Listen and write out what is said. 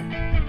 Sure.